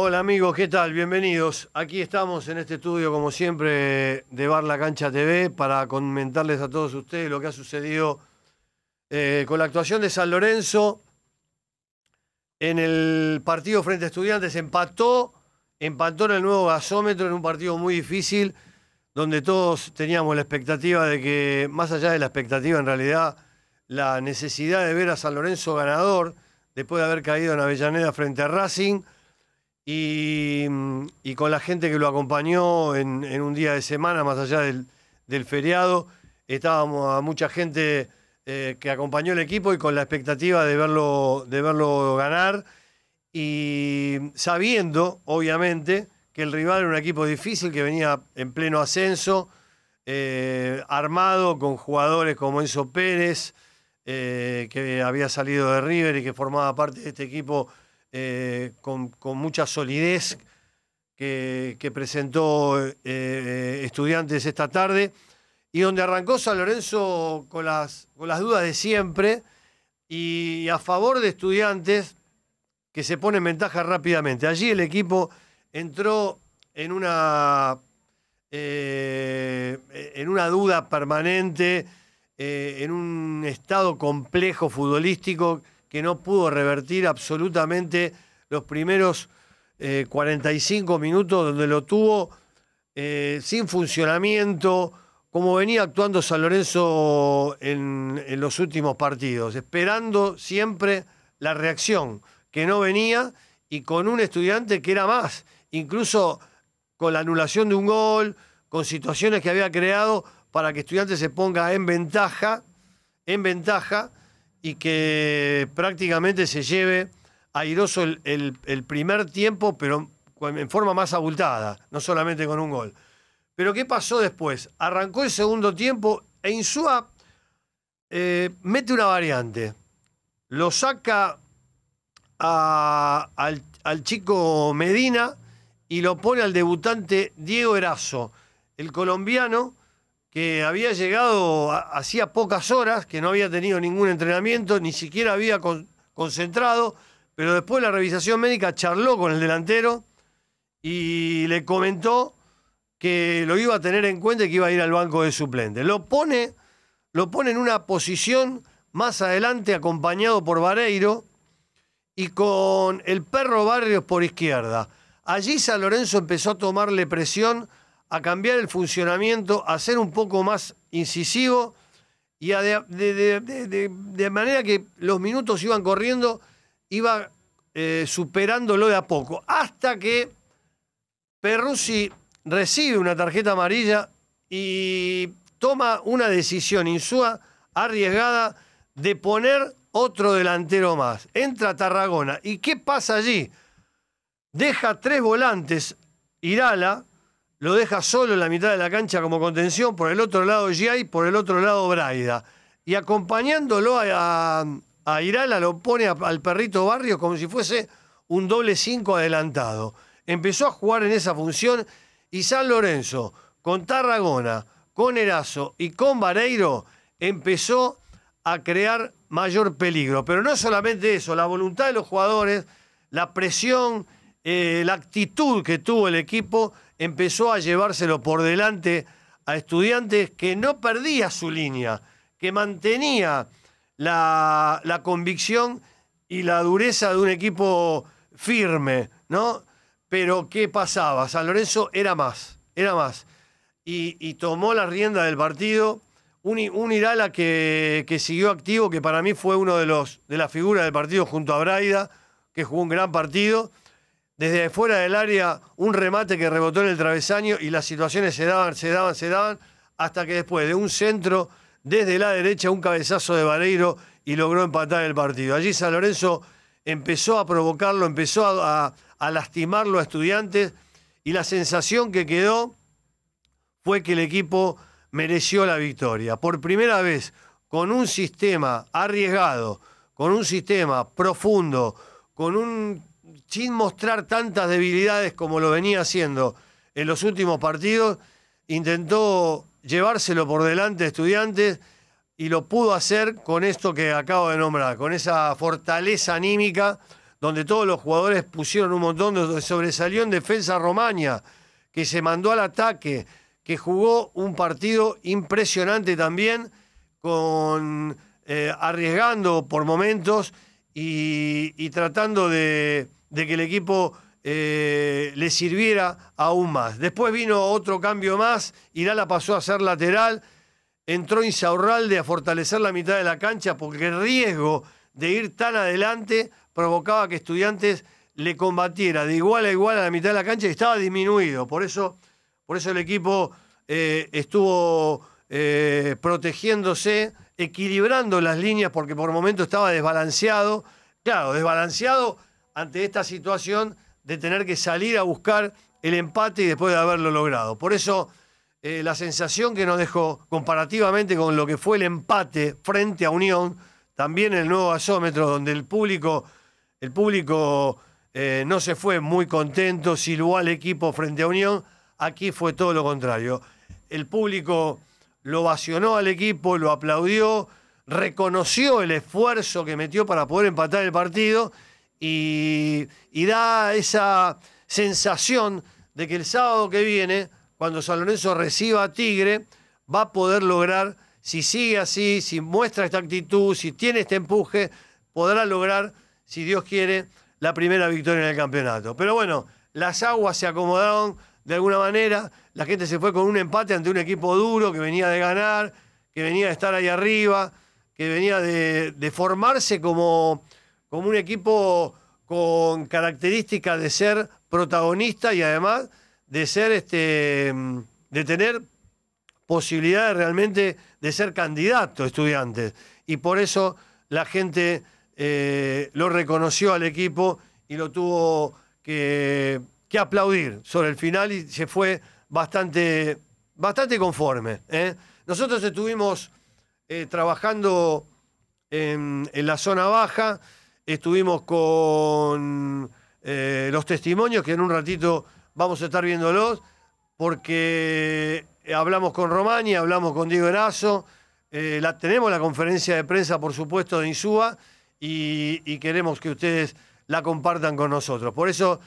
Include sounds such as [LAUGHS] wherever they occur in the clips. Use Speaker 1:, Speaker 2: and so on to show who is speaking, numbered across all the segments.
Speaker 1: Hola amigos, ¿qué tal? Bienvenidos. Aquí estamos en este estudio, como siempre, de Bar La Cancha TV para comentarles a todos ustedes lo que ha sucedido eh, con la actuación de San Lorenzo en el partido frente a Estudiantes. Empató, empató en el nuevo gasómetro en un partido muy difícil, donde todos teníamos la expectativa de que, más allá de la expectativa, en realidad, la necesidad de ver a San Lorenzo ganador, después de haber caído en Avellaneda frente a Racing y, con la gente que lo acompañó en, un día de semana, más allá del feriado, estábamos a mucha gente eh, que acompañó el equipo y con la expectativa de verlo, de verlo ganar. Y sabiendo, obviamente, que el rival era un equipo difícil que venía en pleno ascenso, eh, armado con jugadores como Enzo Pérez, eh, que había salido de River y que formaba parte de este equipo con, mucha solidez que, presentó estudiantes esta tarde y donde arrancó San Lorenzo con las, con las dudas de siempre y a favor de estudiantes que se pone en ventaja rápidamente. Allí el equipo entró en una, eh, en una duda permanente, eh, en un estado complejo futbolístico que no pudo revertir absolutamente los primeros eh, 45 minutos donde lo tuvo eh, sin funcionamiento, como venía actuando San Lorenzo en, en, los últimos partidos, esperando siempre la reacción, que no venía, y con un estudiante que era más, incluso con la anulación de un gol, con situaciones que había creado para que estudiante se ponga en ventaja, en ventaja, y que prácticamente se lleve airoso el, primer tiempo, pero en forma más abultada, no solamente con un gol. Pero ¿qué pasó después? Arrancó el segundo tiempo e Insúa eh, mete una variante. Lo saca al, chico Medina y lo pone al debutante Diego Erazo, el colombiano que había llegado hacía pocas horas, que no había tenido ningún entrenamiento, ni siquiera había con, concentrado, pero después de la revisación médica charló con el delantero y le comentó que lo iba a tener en cuenta y que iba a ir al banco de suplente. Lo pone, lo pone en una posición más adelante acompañado por Vareiro y con el perro Barrios por izquierda. Allí San Lorenzo empezó a tomarle presión a cambiar el funcionamiento, a ser un poco más incisivo y de, manera que los minutos iban corriendo, iba eh, superándolo de a poco, hasta que Perruzzi recibe una tarjeta amarilla y toma una decisión insúa, arriesgada, de poner otro delantero más. Entra Tarragona. ¿Y qué pasa allí? Deja tres volantes, Irala, lo deja solo en la mitad de la cancha como contención, por el otro lado Giai, por el otro lado Braida. Y acompañándolo a, a, Irala lo pone al perrito Barrio como si fuese un doble cinco adelantado. Empezó a jugar en esa función y San Lorenzo, con Tarragona, con Erazo y con Vareiro, empezó a crear mayor peligro. Pero no solamente eso, la voluntad de los jugadores, la presión, eh, la actitud que tuvo el equipo empezó a llevárselo por delante a estudiantes que no perdía su línea, que mantenía la, la convicción y la dureza de un equipo firme, ¿no? Pero ¿qué pasaba? San Lorenzo era más, era más. Y, tomó la rienda del partido. Un, un Irala que, que, siguió activo, que para mí fue uno de, los, de las figuras del partido junto a Braida, que jugó un gran partido desde fuera del área un remate que rebotó en el travesaño y las situaciones se daban, se daban, se daban, hasta que después de un centro desde la derecha, un cabezazo de Vareiro y logró empatar el partido. Allí San Lorenzo empezó a provocarlo, empezó a, a lastimarlo a estudiantes y la sensación que quedó fue que el equipo mereció la victoria. Por primera vez, con un sistema arriesgado, con un sistema profundo, con un sin mostrar tantas debilidades como lo venía haciendo en los últimos partidos, intentó llevárselo por delante a estudiantes y lo pudo hacer con esto que acabo de nombrar, con esa fortaleza anímica donde todos los jugadores pusieron un montón, donde sobresalió en defensa Romaña, que se mandó al ataque, que jugó un partido impresionante también, con eh, arriesgando por momentos y, tratando de, que el equipo eh, le sirviera aún más. Después vino otro cambio más, Irala pasó a ser lateral, entró Insaurralde a fortalecer la mitad de la cancha porque el riesgo de ir tan adelante provocaba que estudiantes le combatiera de igual a igual a la mitad de la cancha y estaba disminuido. Por eso, por eso el equipo eh, estuvo eh, protegiéndose, equilibrando las líneas porque por momento estaba desbalanceado. Claro, desbalanceado ante esta situación de tener que salir a buscar el empate y después de haberlo logrado. Por eso eh, la sensación que nos dejó comparativamente con lo que fue el empate frente a Unión, también el nuevo gasómetro, donde el público, el público no se fue muy contento, silbó al equipo frente a Unión, aquí fue todo lo contrario. El público lo vacionó al equipo, lo aplaudió, reconoció el esfuerzo que metió para poder empatar el partido y, da esa sensación de que el sábado que viene, cuando San Lorenzo reciba a Tigre, va a poder lograr, si sigue así, si muestra esta actitud, si tiene este empuje, podrá lograr, si Dios quiere, la primera victoria en el campeonato. Pero bueno, las aguas se acomodaron de alguna manera, la gente se fue con un empate ante un equipo duro que venía de ganar, que venía de estar ahí arriba, que venía de, formarse como, como un equipo con características de ser protagonista y además de ser este de tener posibilidades realmente de ser candidato estudiantes. Y por eso la gente eh, lo reconoció al equipo y lo tuvo que, que aplaudir sobre el final y se fue bastante, bastante conforme. ¿eh? Nosotros estuvimos eh, trabajando en, la zona baja, estuvimos con los testimonios, que en un ratito vamos a estar viéndolos, porque hablamos con Romani, hablamos con Diego Erazo, la, tenemos la conferencia de prensa, por supuesto, de Insúa, y, y queremos que ustedes la compartan con nosotros. Por eso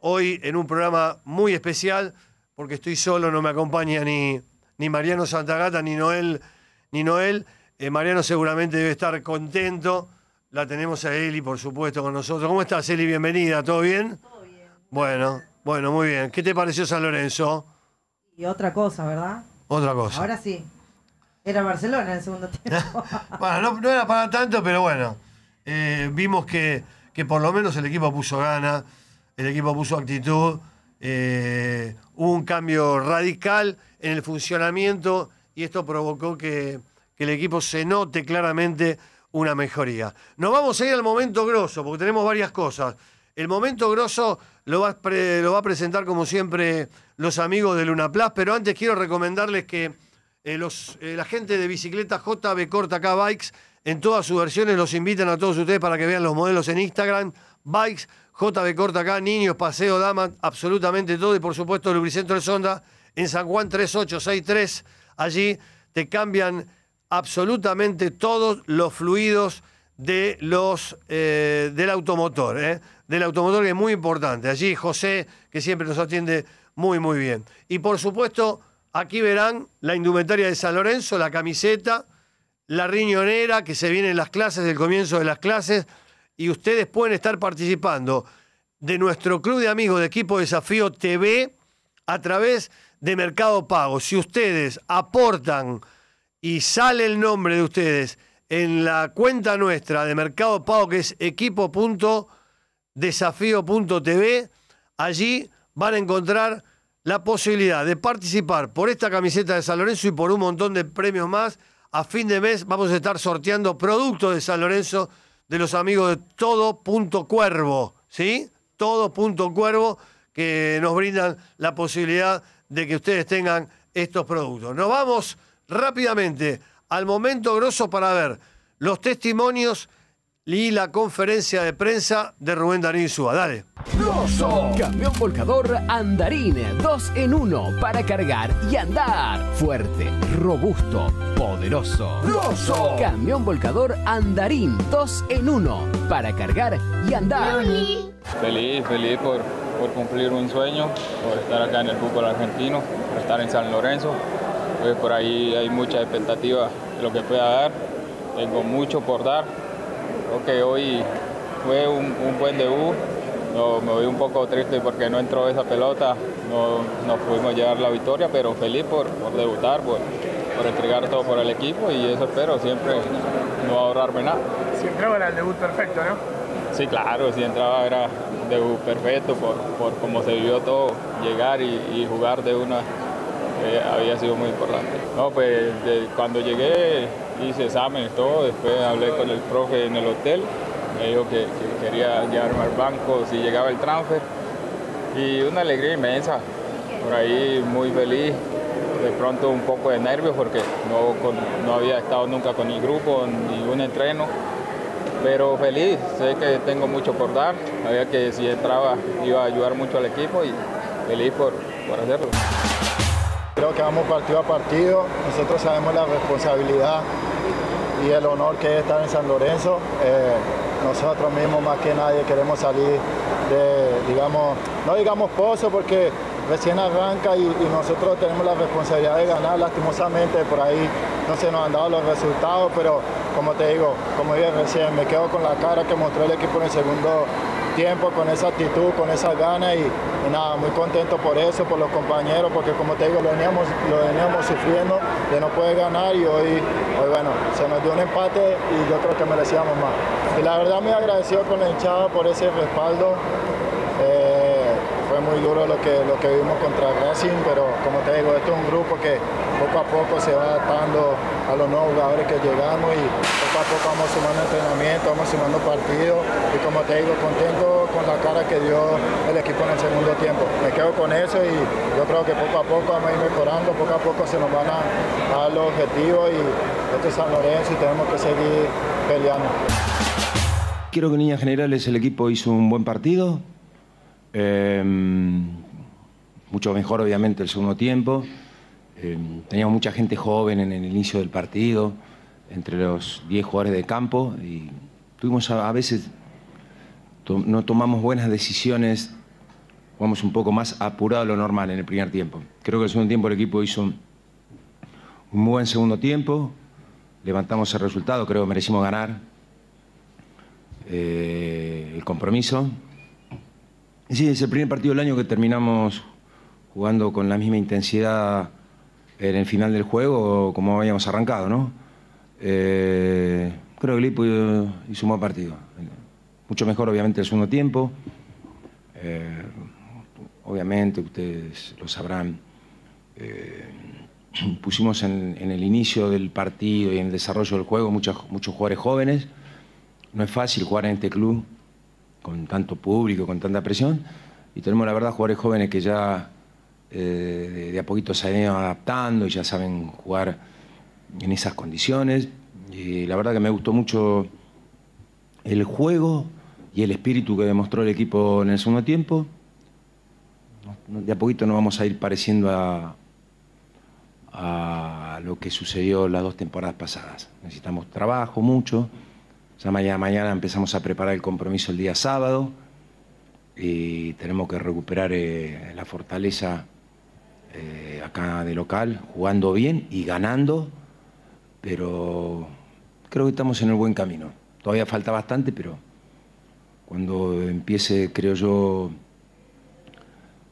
Speaker 1: hoy en un programa muy especial, porque estoy solo, no me acompaña ni, ni Mariano Santagata, ni Noel. Ni Noel. Eh, Mariano seguramente debe estar contento. La tenemos a Eli, por supuesto, con nosotros. ¿Cómo estás, Eli? Bienvenida, ¿todo bien? Todo bien. Bueno, bueno, muy bien. ¿Qué te pareció San Lorenzo?
Speaker 2: Y otra cosa, ¿verdad?
Speaker 1: Otra cosa.
Speaker 2: Ahora sí. Era Barcelona en el segundo tiempo. [LAUGHS]
Speaker 1: bueno, no, era para tanto, pero bueno. Eh, vimos que, que por lo menos el equipo puso gana el equipo puso actitud, eh, hubo un cambio radical en el funcionamiento y esto provocó que, el equipo se note claramente una mejoría. Nos vamos a ir al momento grosso, porque tenemos varias cosas. El momento grosso lo va, lo va a presentar como siempre los amigos de Luna Plus, pero antes quiero recomendarles que eh, eh, la gente de bicicleta JB Corta K Bikes en todas sus versiones los invitan a todos ustedes para que vean los modelos en Instagram, Bikes JB Corta acá, niños, paseo, dama, absolutamente todo. Y por supuesto, Lubricentro de Sonda en San Juan 3863. Allí te cambian absolutamente todos los fluidos de los, eh, del automotor. Eh, del automotor que es muy importante. Allí José, que siempre nos atiende muy, muy bien. Y por supuesto, aquí verán la indumentaria de San Lorenzo, la camiseta, la riñonera, que se vienen las clases, el comienzo de las clases y ustedes pueden estar participando de nuestro club de amigos de Equipo Desafío TV a través de Mercado Pago. Si ustedes aportan y sale el nombre de ustedes en la cuenta nuestra de Mercado Pago, que es equipo.desafío.tv, allí van a encontrar la posibilidad de participar por esta camiseta de San Lorenzo y por un montón de premios más. A fin de mes vamos a estar sorteando productos de San Lorenzo de los amigos de Todo Punto Cuervo, ¿sí? Todo Punto Cuervo, que nos brindan la posibilidad de que ustedes tengan estos productos. Nos vamos rápidamente al momento grosso para ver los testimonios y la conferencia de prensa de Rubén Darín Suba. Dale.
Speaker 3: Camión volcador Andarín. Dos en uno para cargar y andar. Fuerte, robusto, poderoso. Grosso. Camión volcador Andarín. Dos en uno para cargar y andar.
Speaker 4: Feliz, feliz por, por cumplir un sueño, por estar acá en el fútbol argentino, por estar en San Lorenzo. Pues por ahí hay mucha expectativa de lo que pueda dar. Tengo mucho por dar. Creo que hoy fue un, un buen debut. No, me voy un poco triste porque no entró esa pelota, no, no pudimos llevar la victoria, pero feliz por, por debutar, por, por entregar todo por el equipo y eso espero, siempre no ahorrarme nada.
Speaker 5: Si entraba era el debut perfecto, ¿no?
Speaker 4: Sí, claro, si entraba era debut perfecto por, por cómo se vivió todo, llegar y, y jugar de una eh, había sido muy importante. No, pues de, cuando llegué hice exámenes, todo, después hablé con el profe en el hotel, me dijo que, que quería llevarme al banco si llegaba el transfer. Y una alegría inmensa, por ahí muy feliz, de pronto un poco de nervios porque no, no había estado nunca con el grupo, ningún entreno, pero feliz, sé que tengo mucho por dar, sabía que si entraba iba a ayudar mucho al equipo y feliz por, por hacerlo.
Speaker 6: Creo que vamos partido a partido, nosotros sabemos la responsabilidad y el honor que es estar en San Lorenzo. Eh, nosotros mismos más que nadie queremos salir de, digamos, no digamos pozo porque recién arranca y, y, nosotros tenemos la responsabilidad de ganar. Lastimosamente por ahí no se nos han dado los resultados, pero como te digo, como dije recién, me quedo con la cara que mostró el equipo en el segundo tiempo, con esa actitud, con esa ganas y, y, nada, muy contento por eso, por los compañeros, porque como te digo, lo veníamos, lo veníamos sufriendo de no poder ganar y hoy, hoy, bueno, se nos dio un empate y yo creo que merecíamos más. Y la verdad muy agradecido con la hinchada por ese respaldo. Eh, muy duro lo que, lo que vimos contra Racing, pero como te digo, esto es un grupo que poco a poco se va adaptando a los nuevos jugadores que llegamos y poco a poco vamos sumando entrenamiento, vamos sumando partidos y como te digo, contento con la cara que dio el equipo en el segundo tiempo. Me quedo con eso y yo creo que poco a poco vamos a ir mejorando, poco a poco se nos van a dar los objetivos y esto es San Lorenzo y tenemos que seguir peleando.
Speaker 7: Quiero que en líneas generales el equipo hizo un buen partido, eh, mucho mejor obviamente el segundo tiempo. Eh, teníamos mucha gente joven en el inicio del partido, entre los 10 jugadores de campo, y tuvimos a, veces, no tomamos buenas decisiones, jugamos un poco más apurado de lo normal en el primer tiempo. Creo que el segundo tiempo el equipo hizo un, buen segundo tiempo, levantamos el resultado, creo que merecimos ganar eh, el compromiso. Sí, es el primer partido del año que terminamos jugando con la misma intensidad en el final del juego como habíamos arrancado, ¿no? Eh, creo que el equipo hizo un buen partido. Mucho mejor, obviamente, el segundo tiempo. Eh, obviamente, ustedes lo sabrán. Eh, [CLEARS THROAT] pusimos en, en, el inicio del partido y en el desarrollo del juego muchos, muchos jugadores jóvenes. No es fácil jugar en este club con tanto público, con tanta presión. Y tenemos, la verdad, jugadores jóvenes que ya eh, de, a poquito se han ido adaptando y ya saben jugar en esas condiciones. Y la verdad que me gustó mucho el juego y el espíritu que demostró el equipo en el segundo tiempo. De a poquito nos vamos a ir pareciendo a lo que sucedió las dos temporadas pasadas. Necesitamos trabajo mucho. Ya mañana, mañana empezamos a preparar el compromiso el día sábado y tenemos que recuperar eh, la fortaleza eh, acá de local, jugando bien y ganando, pero creo que estamos en el buen camino. Todavía falta bastante, pero cuando empiece, creo yo,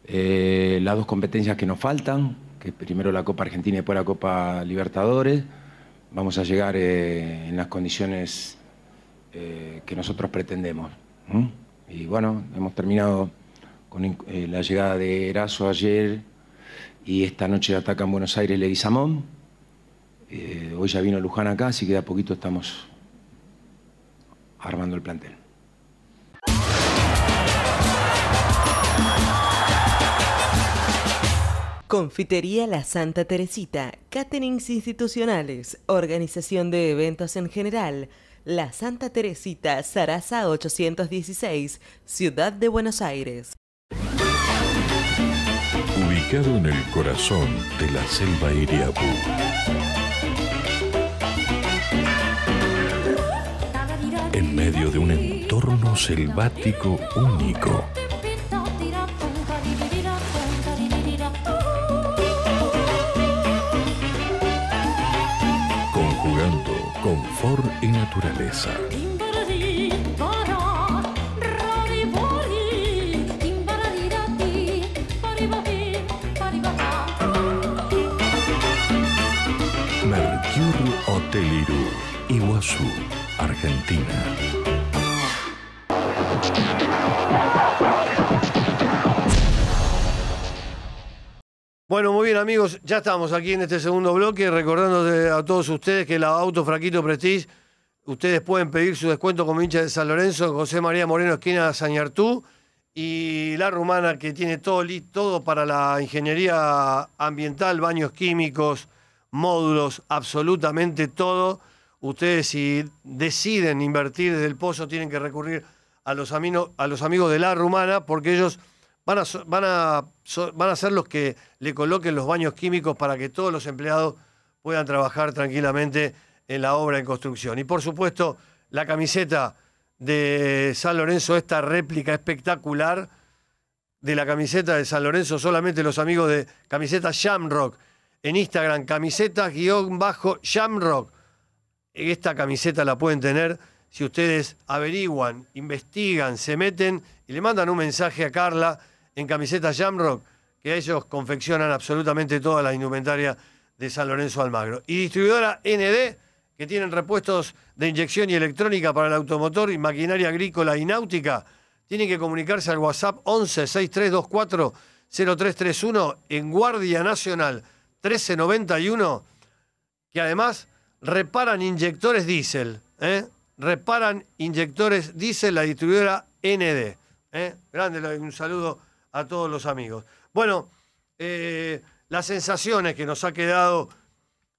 Speaker 7: eh, las dos competencias que nos faltan, que primero la Copa Argentina y después la Copa Libertadores, vamos a llegar en las condiciones eh, que nosotros pretendemos. Y bueno, hemos terminado con eh, la llegada de Eraso ayer y esta noche ataca en Buenos Aires Leguizamón. Eh, hoy ya vino Luján acá, así que de a poquito estamos armando el plantel.
Speaker 8: Confitería La Santa Teresita, caterings institucionales, organización de eventos en general, La Santa Teresita, Sarasa 816, Ciudad de Buenos Aires.
Speaker 9: Ubicado en el corazón de la selva Iriapú. En medio de un entorno selvático único. Naturaleza. Mercure Hotel Iguazú, Argentina.
Speaker 1: Bueno, muy bien amigos, ya estamos aquí en este segundo bloque, recordando a todos ustedes que la Auto Fraquito Prestige, ustedes pueden pedir su descuento como hincha de San Lorenzo, José María Moreno, esquina Sañartú, y la rumana que tiene todo, todo para la ingeniería ambiental, baños químicos, módulos, absolutamente todo. Ustedes si deciden invertir desde el pozo tienen que recurrir a los, amigos de la rumana porque ellos van a ser los que le coloquen los baños químicos para que todos los empleados puedan trabajar tranquilamente en la obra en construcción. Y por supuesto, la camiseta de San Lorenzo, esta réplica espectacular de la camiseta de San Lorenzo, solamente los amigos de camiseta Shamrock en Instagram, camiseta-shamrock. Esta camiseta la pueden tener si ustedes averiguan, investigan, se meten y le mandan un mensaje a Carla en camiseta Shamrock, que ellos confeccionan absolutamente toda la indumentaria de San Lorenzo Almagro. Y distribuidora ND, que tienen repuestos de inyección y electrónica para el automotor y maquinaria agrícola y náutica, tienen que comunicarse al WhatsApp 11 6324 0331 en Guardia Nacional 1391, que además reparan inyectores diésel. ¿eh? Reparan inyectores diésel, la distribuidora ND. ¿eh? Grande, un saludo a todos los amigos. Bueno, eh, las sensaciones que nos ha quedado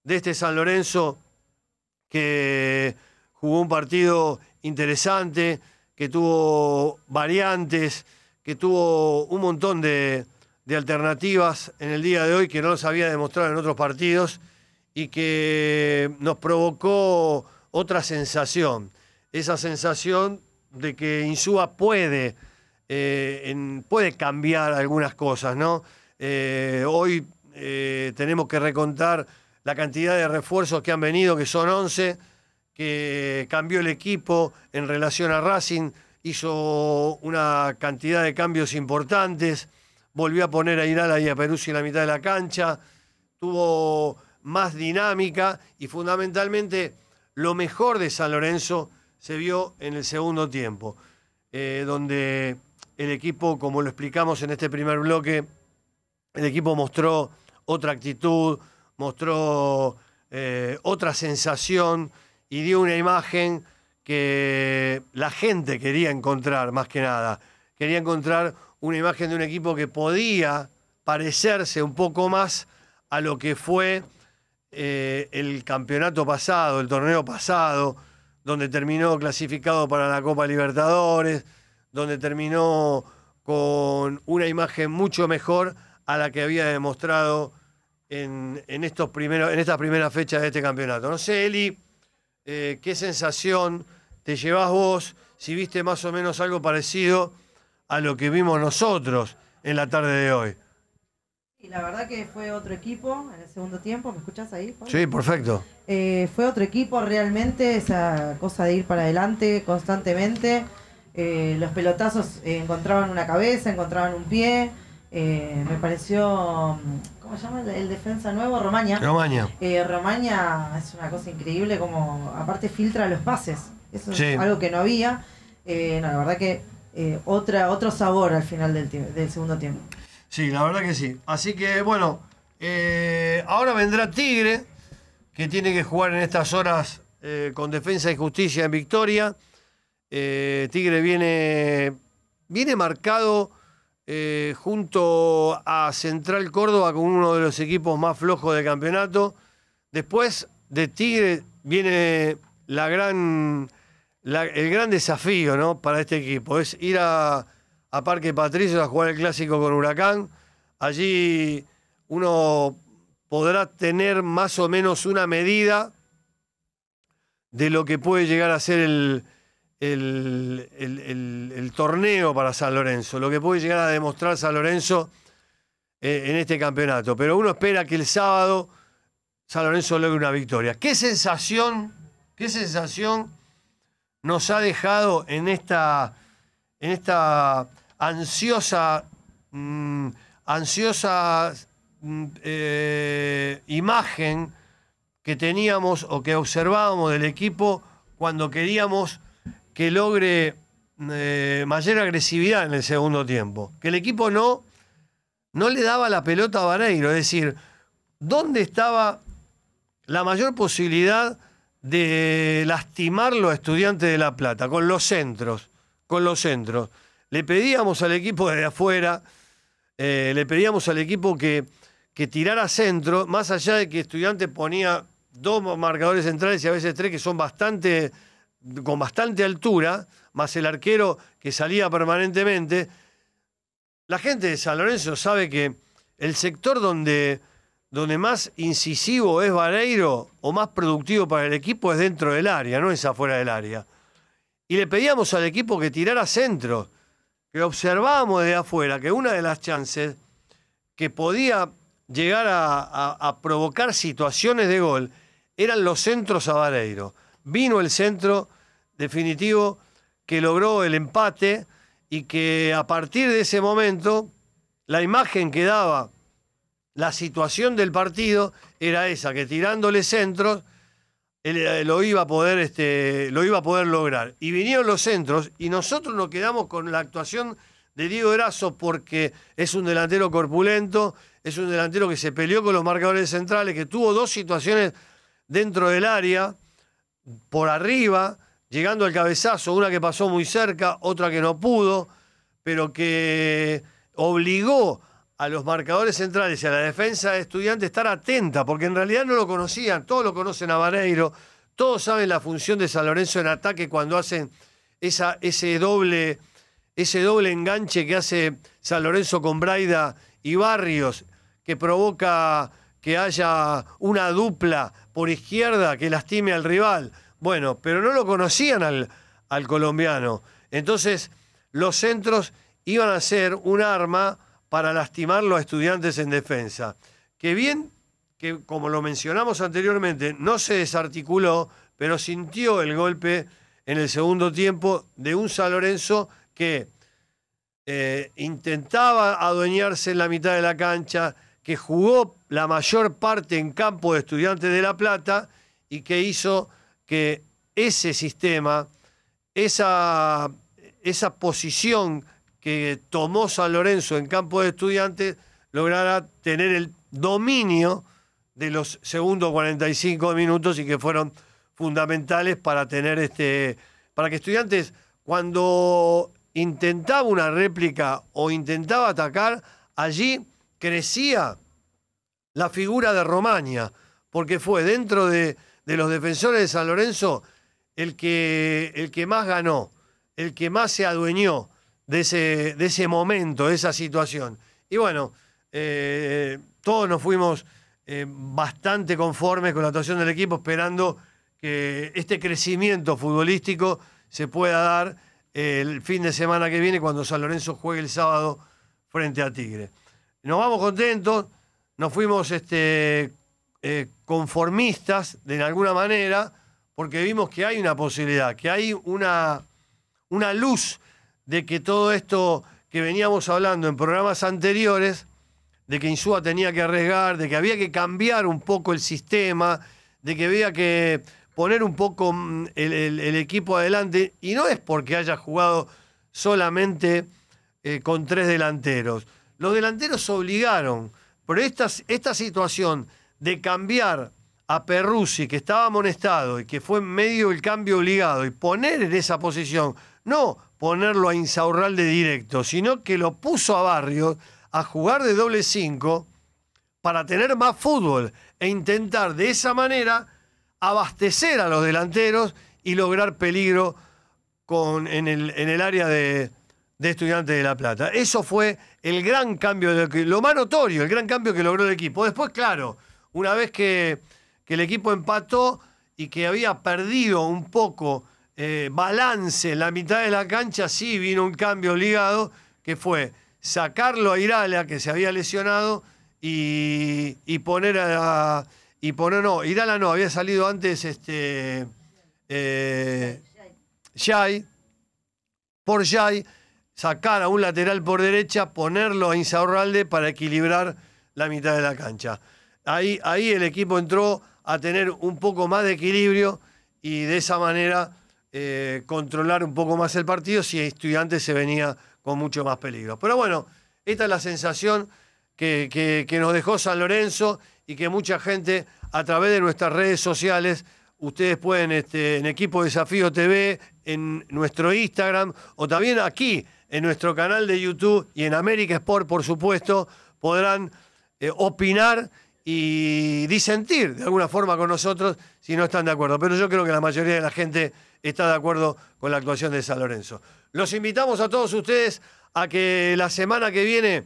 Speaker 1: de este San Lorenzo, que jugó un partido interesante, que tuvo variantes, que tuvo un montón de, alternativas en el día de hoy que no los había demostrado en otros partidos y que nos provocó otra sensación, esa sensación de que Insúa puede, eh, puede cambiar algunas cosas, ¿no? Eh, hoy eh, tenemos que recontar la cantidad de refuerzos que han venido, que son 11, que cambió el equipo en relación a Racing, hizo una cantidad de cambios importantes, volvió a poner a Irala y a Peruzzi en la mitad de la cancha, tuvo más dinámica y fundamentalmente lo mejor de San Lorenzo se vio en el segundo tiempo, eh, donde el equipo, como lo explicamos en este primer bloque, el equipo mostró otra actitud, mostró eh, otra sensación y dio una imagen que la gente quería encontrar más que nada. Quería encontrar una imagen de un equipo que podía parecerse un poco más a lo que fue eh, el campeonato pasado, el torneo pasado, donde terminó clasificado para la Copa Libertadores, donde terminó con una imagen mucho mejor a la que había demostrado en, en estos primeros, en esta primera fecha de este campeonato. No sé, Eli, eh, qué sensación te llevas vos, si viste más o menos algo parecido a lo que vimos nosotros en la tarde de hoy.
Speaker 2: Y la verdad que fue otro equipo en el segundo tiempo. ¿Me escuchás ahí? Pablo?
Speaker 1: Sí, perfecto.
Speaker 2: Eh, fue otro equipo realmente, esa cosa de ir para adelante constantemente. Eh, los pelotazos eh, encontraban una cabeza, encontraban un pie. Me pareció, mm, ¿cómo se llama el, defensa nuevo? Romaña.
Speaker 1: Romaña.
Speaker 2: Eh, Romaña es una cosa increíble, como aparte filtra los pases. Eso
Speaker 1: Sí.
Speaker 2: es algo que no había. Eh, no, la verdad que eh, otra, otro sabor al final del, del segundo tiempo.
Speaker 1: Sí, la verdad que sí. Así que bueno, eh, ahora vendrá Tigre, que tiene que jugar en estas horas con Defensa y Justicia en Victoria. Tigre viene, viene marcado eh, junto a Central Córdoba como uno de los equipos más flojos del campeonato. Después de Tigre viene la gran el gran desafío ¿no? para este equipo. Es ir a, a Parque Patricios a jugar el clásico con Huracán. Allí uno podrá tener más o menos una medida de lo que puede llegar a ser el, el- el- el- torneo para San Lorenzo, lo que puede llegar a demostrar San Lorenzo eh, en este campeonato. Pero uno espera que el sábado San Lorenzo logre una victoria. ¿Qué sensación, qué sensación nos ha dejado en esta, en esta ansiosa, mm, ansiosa mm, eh, imagen que teníamos o que observábamos del equipo cuando queríamos que logre eh, mayor agresividad en el segundo tiempo? Que el equipo no, no le daba la pelota a Vareiro, es decir, ¿dónde estaba la mayor posibilidad de lastimarlo a Estudiantes de La Plata, con los centros, con los centros. Le pedíamos al equipo desde afuera, eh, le pedíamos al equipo que, que tirara centro, más allá de que Estudiantes ponía dos marcadores centrales y a veces tres que son bastante, con bastante altura, más el arquero que salía permanentemente. La gente de San Lorenzo sabe que el sector donde donde más incisivo es Vareiro o más productivo para el equipo es dentro del área, no es afuera del área. Y le pedíamos al equipo que tirara centro, que observábamos desde afuera que una de las chances que podía llegar a, a- a provocar situaciones de gol eran los centros a Vareiro. Vino el centro definitivo que logró el empate y que a partir de ese momento la imagen que daba la situación del partido era esa, que tirándole centros eh, lo iba a poder, este, lo iba a poder lograr. Y vinieron los centros y nosotros nos quedamos con la actuación de Diego Erazo porque es un delantero corpulento, es un delantero que se peleó con los marcadores centrales, que tuvo dos situaciones dentro del área, por arriba, llegando al cabezazo, una que pasó muy cerca, otra que no pudo, pero que obligó a los marcadores centrales y a la defensa de estudiantes a estar atenta, porque en realidad no lo conocían, todos lo conocen a Vareiro, todos saben la función de San Lorenzo en ataque cuando hacen esa, ese, doble, ese doble enganche que hace San Lorenzo con Braida y Barrios, que provoca que haya una dupla por izquierda que lastime al rival. Bueno, pero no lo conocían al, al colombiano. Entonces, los centros iban a ser un arma para lastimarlo a estudiantes en defensa. Que bien, que como lo mencionamos anteriormente, no se desarticuló, pero sintió el golpe en el segundo tiempo de un San Lorenzo que eh, intentaba adueñarse en la mitad de la cancha, que jugó la mayor parte en campo de estudiantes de La Plata y que hizo que ese sistema, esa, esa posición que tomó San Lorenzo en campo de estudiantes, lograra tener el dominio de los segundos 45 minutos y que fueron fundamentales para tener este para que estudiantes cuando intentaba una réplica o intentaba atacar allí crecía la figura de Romaña porque fue dentro de, de los defensores de San Lorenzo el que, el que más ganó el que más se adueñó de ese, de ese momento, de esa situación. Y bueno, eh, todos nos fuimos eh, bastante conformes con la actuación del equipo, esperando que este crecimiento futbolístico se pueda dar eh, el fin de semana que viene cuando San Lorenzo juegue el sábado frente a Tigre. Nos vamos contentos, nos fuimos este, eh, conformistas de alguna manera, porque vimos que hay una posibilidad, que hay una, una luz de que todo esto que veníamos hablando en programas anteriores, de que Insúa tenía que arriesgar, de que había que cambiar un poco el sistema, de que había que poner un poco mm, el, equipo adelante, y no es porque haya jugado solamente eh, con tres delanteros. Los delanteros obligaron, pero esta, esta situación de cambiar a Perruzzi, que estaba amonestado y que fue en medio del cambio obligado, y poner en esa posición, no ponerlo a Insaurralde directo, sino que lo puso a Barrios a jugar de doble cinco para tener más fútbol e intentar de esa manera abastecer a los delanteros y lograr peligro en el área de, de Estudiantes de La Plata. Eso fue el gran cambio, de lo, más notorio, el gran cambio que logró el equipo. Después, claro, una vez que, que el equipo empató y que había perdido un poco eh, balance en la mitad de la cancha, sí vino un cambio obligado, que fue sacarlo a Irala, que se había lesionado, y, y poner a... Y poner, no, Irala no, había salido antes este... Eh, Yay, por Yay, sacar a un lateral por derecha, ponerlo a Insaurralde para equilibrar la mitad de la cancha. Ahí, ahí el equipo entró a tener un poco más de equilibrio y de esa manera eh, controlar un poco más el partido si Estudiantes se venía con mucho más peligro. Pero bueno, esta es la sensación que, que- que nos dejó San Lorenzo y que mucha gente a través de nuestras redes sociales, ustedes pueden este, en Equipo Desafío TV, en nuestro Instagram o también aquí en nuestro canal de YouTube y en América Sport, por supuesto, podrán eh, opinar y disentir de alguna forma con nosotros si no están de acuerdo. Pero yo creo que la mayoría de la gente está de acuerdo con la actuación de San Lorenzo. Los invitamos a todos ustedes a que la semana que viene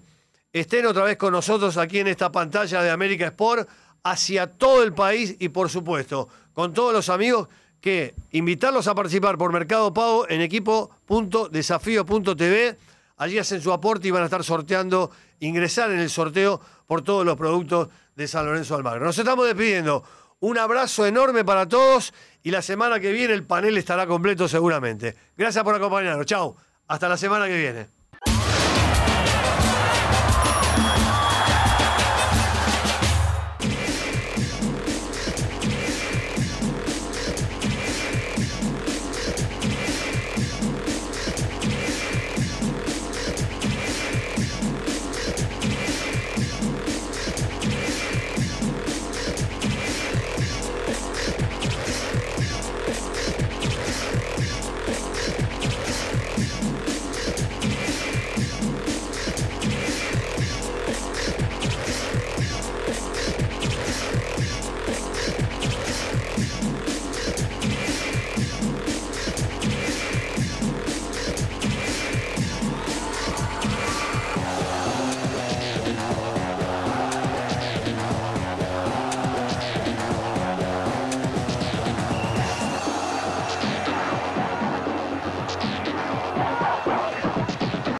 Speaker 1: estén otra vez con nosotros aquí en esta pantalla de América Sport hacia todo el país y por supuesto con todos los amigos que invitarlos a participar por Mercado Pago en equipo.desafío.tv. Allí hacen su aporte y van a estar sorteando, ingresar en el sorteo por todos los productos de San Lorenzo Almagro. Nos estamos despidiendo. Un abrazo enorme para todos y la semana que viene el panel estará completo seguramente. Gracias por acompañarnos. Chao. Hasta la semana que viene.